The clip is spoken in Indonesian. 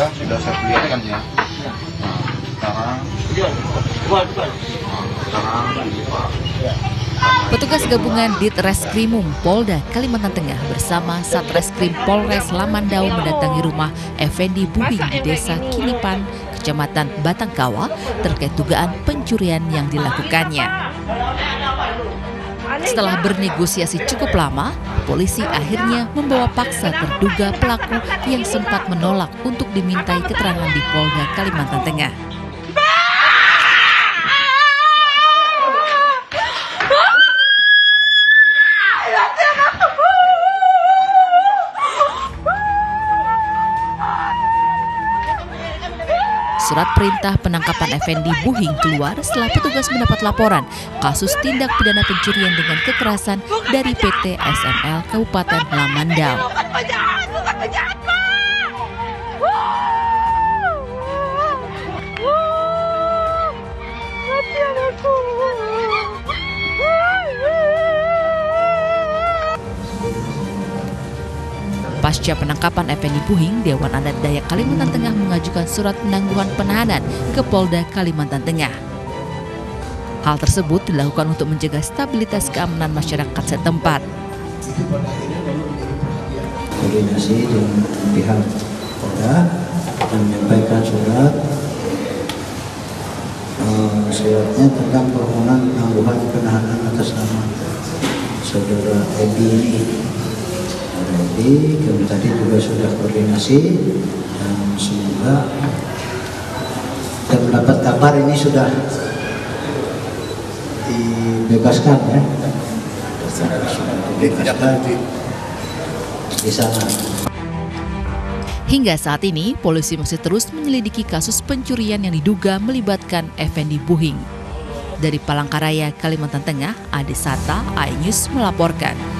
sudah saya perlihatkan ya. Petugas gabungan Ditreskrimum Polda Kalimantan Tengah bersama Satreskrim Polres Lamandau mendatangi rumah Effendi Bubing di Desa Kinipan, Kecamatan Batangkawa terkait dugaan pencurian yang dilakukannya. Setelah bernegosiasi cukup lama, polisi akhirnya membawa paksa terduga pelaku yang sempat menolak untuk dimintai keterangan di Polda Kalimantan Tengah. Surat perintah penangkapan Effendi Buhing keluar setelah petugas mendapat laporan kasus tindak pidana pencurian dengan kekerasan dari PT SML Kabupaten Lamandau. Pasca penangkapan Effendi Buhing, Dewan Adat Dayak Kalimantan Tengah mengajukan surat penangguhan penahanan ke Polda Kalimantan Tengah. Hal tersebut dilakukan untuk menjaga stabilitas keamanan masyarakat setempat. koordinasi dengan pihak Polda dan menyampaikan surat eh, suratnya tentang permohonan penangguhan penahanan atas nama saudara Edi ini Edi kami tadi juga sudah koordinasi dan semoga kita mendapat kabar ini sudah dibebaskan ya dibebaskan di sana. Hingga saat ini, polisi masih terus menyelidiki kasus pencurian yang diduga melibatkan Effendi Buhing. Dari Palangkaraya, Kalimantan Tengah, Adi Sata, iNews melaporkan.